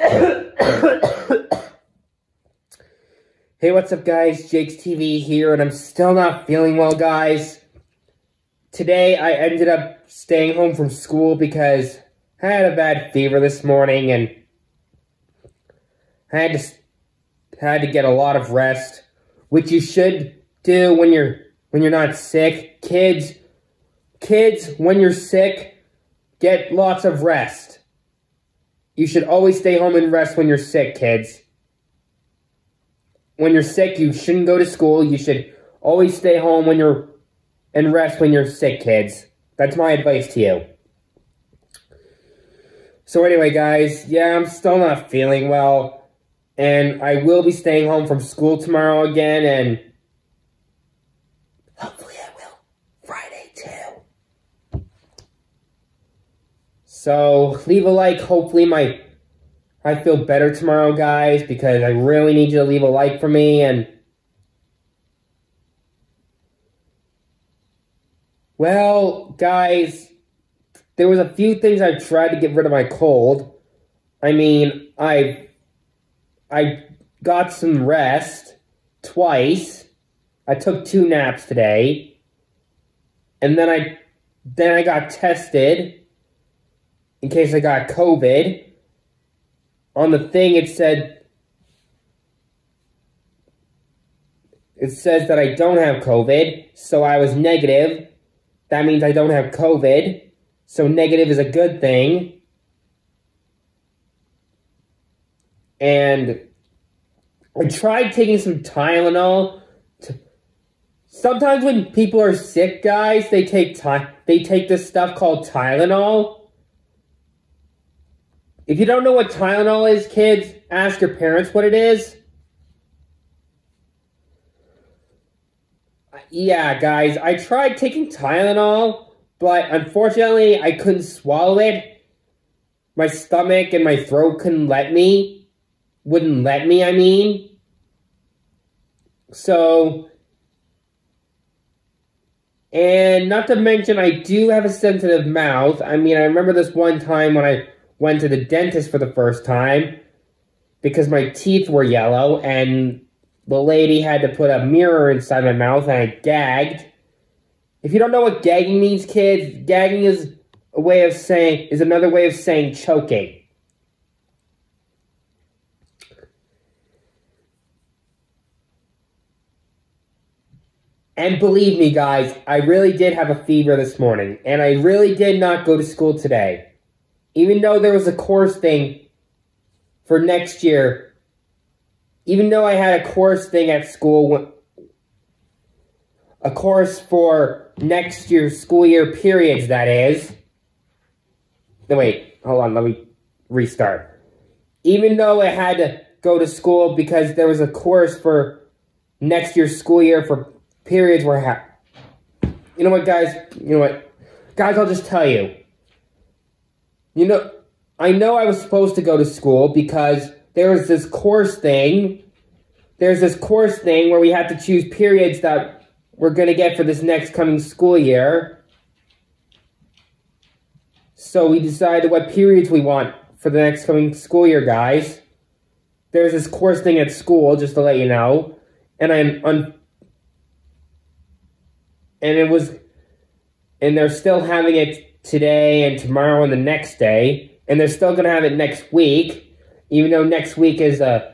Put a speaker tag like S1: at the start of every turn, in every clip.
S1: hey, what's up, guys? Jayke's TV here, and I'm still not feeling well, guys. Today, I ended up staying home from school because I had a bad fever this morning, and I had to had to get a lot of rest, which you should do when you're when you're not sick. Kids, kids, when you're sick, get lots of rest. You should always stay home and rest when you're sick, kids. When you're sick, you shouldn't go to school. You should always stay home when you're and rest when you're sick, kids. That's my advice to you. So anyway, guys, yeah, I'm still not feeling well. And I will be staying home from school tomorrow again, and hopefully I will Friday too. So leave a like. Hopefully my I feel better tomorrow, guys, because I really need you to leave a like for me and. Well, guys, there was a few things I tried to get rid of my cold. I mean, I I got some rest twice. I took two naps today. And then I then I got tested in case I got COVID. On the thing it said it says that I don't have COVID, so I was negative. That means I don't have COVID. So negative is a good thing. and I tried taking some Tylenol. Sometimes when people are sick, guys, they take time. They take this stuff called Tylenol. If you don't know what Tylenol is, kids, ask your parents what it is. Uh, yeah, guys, I tried taking Tylenol, but unfortunately, I couldn't swallow it. My stomach and my throat couldn't let me wouldn't let me, I mean. So, and not to mention, I do have a sensitive mouth. I mean, I remember this one time when I went to the dentist for the first time because my teeth were yellow and the lady had to put a mirror inside my mouth and I gagged. If you don't know what gagging means, kids, gagging is a way of saying, is another way of saying choking. And believe me, guys, I really did have a fever this morning, and I really did not go to school today. Even though there was a course thing for next year, even though I had a course thing at school, a course for next year's school year periods, that is. No, wait, hold on, let me restart. Even though I had to go to school because there was a course for next year's school year for periods were ha- You know what, guys? You know what? Guys, I'll just tell you. You know, I know I was supposed to go to school because there was this course thing. There's this course thing where we had to choose periods that we're going to get for this next coming school year. So we decided what periods we want for the next coming school year, guys. There's this course thing at school, just to let you know. And I'm, and it was, and they're still having it today and tomorrow and the next day, and they're still gonna have it next week, even though next week is a, uh,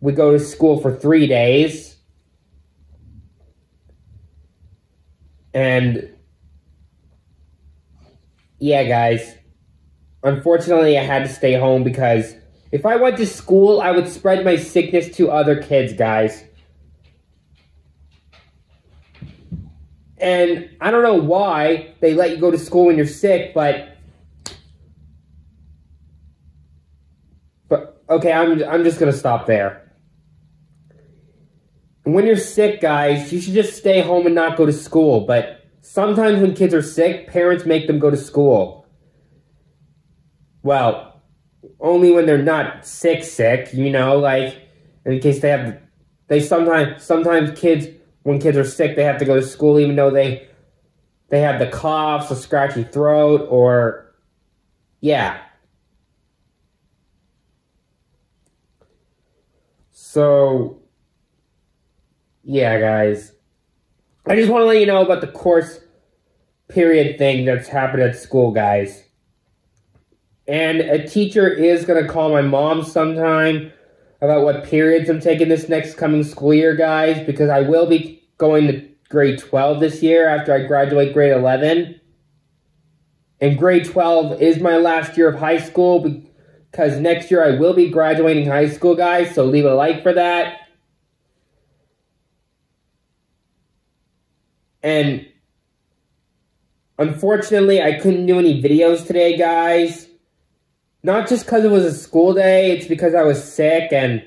S1: we go to school for three days, and yeah, guys, unfortunately, I had to stay home because if I went to school, I would spread my sickness to other kids, guys. And I don't know why they let you go to school when you're sick, but but okay, I'm I'm just gonna stop there. When you're sick, guys, you should just stay home and not go to school. But sometimes when kids are sick, parents make them go to school. Well, only when they're not sick, sick, you know, like in case they have, they sometimes sometimes kids when kids are sick, they have to go to school even though they they have the coughs, a scratchy throat, or yeah. So, yeah, guys. I just want to let you know about the course period thing that's happened at school, guys. And a teacher is going to call my mom sometime about what periods I'm taking this next coming school year, guys, because I will be going to grade 12 this year after I graduate grade 11. And grade 12 is my last year of high school because next year I will be graduating high school, guys, so leave a like for that. And unfortunately, I couldn't do any videos today, guys. Not just because it was a school day, it's because I was sick and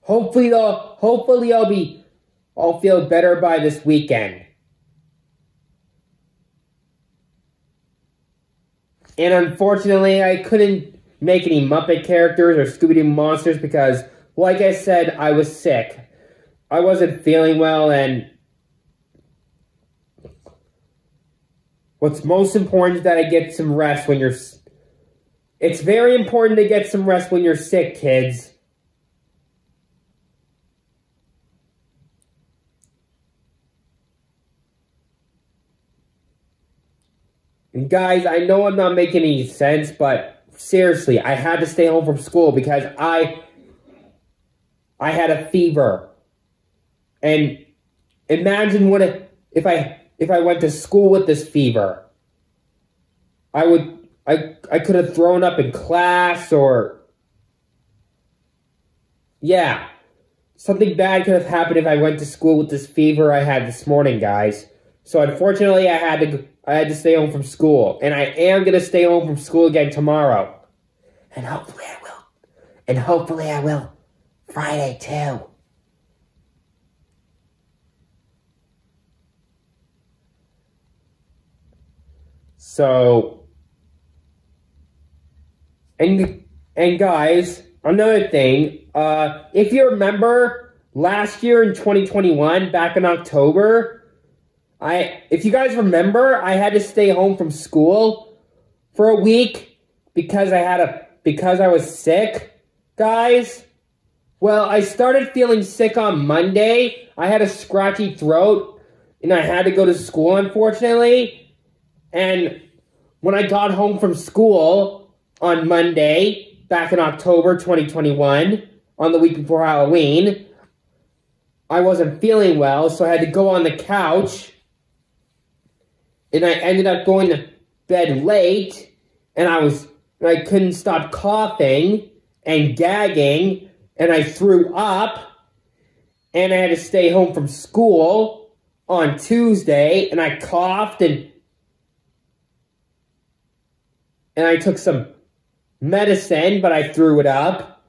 S1: hopefully they'll hopefully I'll be I'll feel better by this weekend. And unfortunately, I couldn't make any Muppet characters or Scooby-Doo monsters because, like I said, I was sick. I wasn't feeling well, and what's most important is that I get some rest when you're... It's very important to get some rest when you're sick, kids. And guys, I know I'm not making any sense, but seriously, I had to stay home from school because I I had a fever. And imagine what if, I if I went to school with this fever. I would I I could have thrown up in class or yeah. Something bad could have happened if I went to school with this fever I had this morning, guys. So unfortunately, I had to I had to stay home from school, and I am gonna stay home from school again tomorrow, and hopefully I will, and hopefully I will Friday too. So, and and guys, another thing, uh, if you remember last year in 2021, back in October, I, if you guys remember, I had to stay home from school for a week because I had a, because I was sick, guys. Well, I started feeling sick on Monday. I had a scratchy throat and I had to go to school, unfortunately. And when I got home from school on Monday, back in October 2021, on the week before Halloween, I wasn't feeling well, so I had to go on the couch. And I ended up going to bed late, and I was I couldn't stop coughing and gagging, and I threw up, and I had to stay home from school on Tuesday, and I coughed and and I took some medicine, but I threw it up.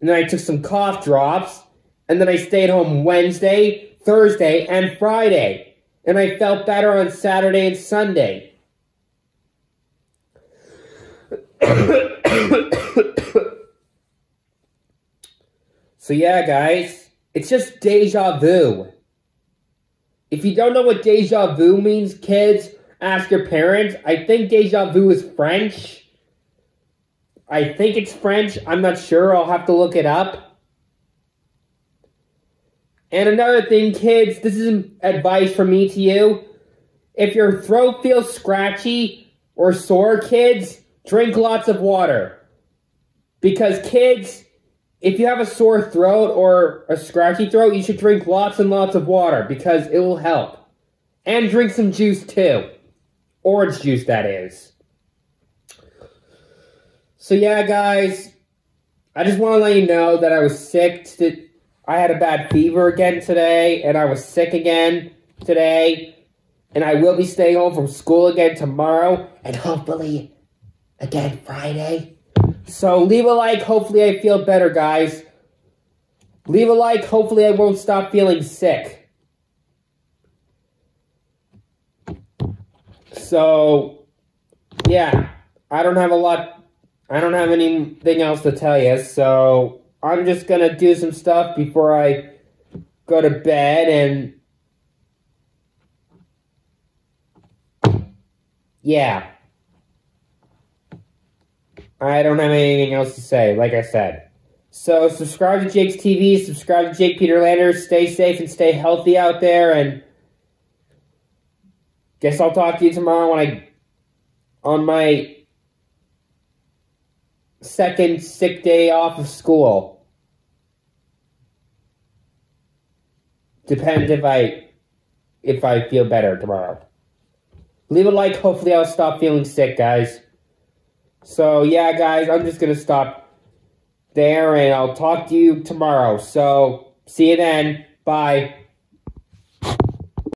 S1: And then I took some cough drops, and then I stayed home Wednesday, Thursday, and Friday and I felt better on Saturday and Sunday. so, yeah, guys, it's just deja vu. If you don't know what deja vu means, kids, ask your parents. I think deja vu is French. I think it's French. I'm not sure. I'll have to look it up. And another thing, kids, this is advice from me to you. If your throat feels scratchy or sore, kids, drink lots of water. Because kids, if you have a sore throat or a scratchy throat, you should drink lots and lots of water because it will help. And drink some juice too. Orange juice, that is. So yeah, guys, I just want to let you know that I was sick to I had a bad fever again today, and I was sick again today. And I will be staying home from school again tomorrow, and hopefully again Friday. So leave a like. Hopefully I feel better, guys. Leave a like. Hopefully I won't stop feeling sick. So, yeah. I don't have a lot. I don't have anything else to tell you, so... I'm just gonna do some stuff before I go to bed and yeah. I don't have anything else to say, like I said. So subscribe to Jayke's TV, subscribe to Jayke Peter Landers, stay safe and stay healthy out there, and guess I'll talk to you tomorrow when I on my second sick day off of school. Depends if I if I feel better tomorrow. Leave a like, hopefully I'll stop feeling sick, guys. So yeah, guys, I'm just gonna stop there and I'll talk to you tomorrow. So see you then. Bye.